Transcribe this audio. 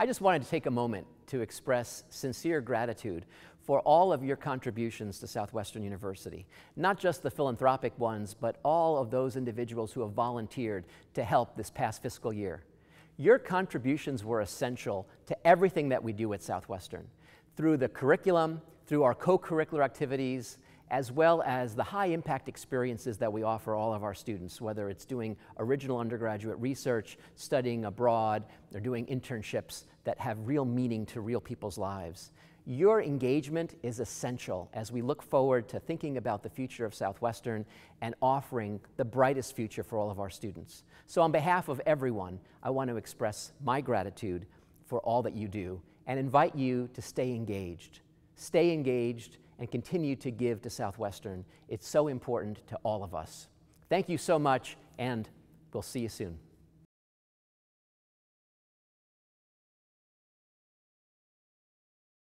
I just wanted to take a moment to express sincere gratitude for all of your contributions to Southwestern University. Not just the philanthropic ones, but all of those individuals who have volunteered to help this past fiscal year. Your contributions were essential to everything that we do at Southwestern. Through the curriculum, through our co-curricular activities, as well as the high impact experiences that we offer all of our students, whether it's doing original undergraduate research, studying abroad, or doing internships that have real meaning to real people's lives. Your engagement is essential as we look forward to thinking about the future of Southwestern and offering the brightest future for all of our students. So on behalf of everyone, I want to express my gratitude for all that you do and invite you to stay engaged. Stay engaged and continue to give to Southwestern. It's so important to all of us. Thank you so much, and we'll see you soon.